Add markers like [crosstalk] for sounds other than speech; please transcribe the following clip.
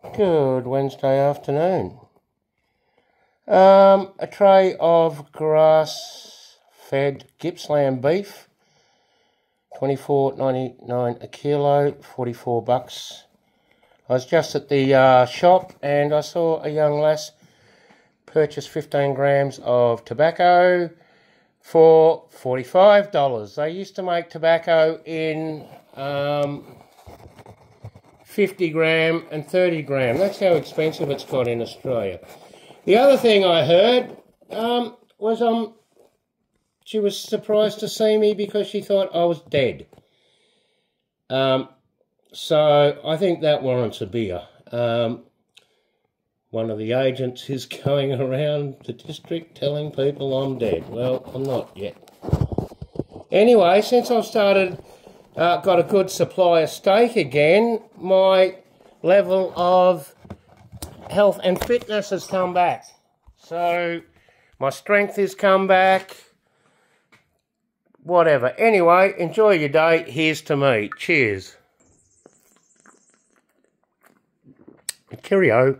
Good Wednesday afternoon. Um, a tray of grass fed Gippsland beef, twenty four ninety nine a kilo, forty four bucks. I was just at the uh, shop and I saw a young lass purchase fifteen grams of tobacco for forty five dollars. They used to make tobacco in um, 50 gram and 30 gram. That's how expensive it's got in Australia. The other thing I heard um, was um, she was surprised to see me because she thought I was dead. Um, so I think that warrants a beer. Um, one of the agents is [laughs] going around the district telling people I'm dead. Well, I'm not yet. Anyway, since I've started uh, got a good supply of steak again. My level of health and fitness has come back. So my strength has come back. Whatever. Anyway, enjoy your day. Here's to me. Cheers. Cheerio.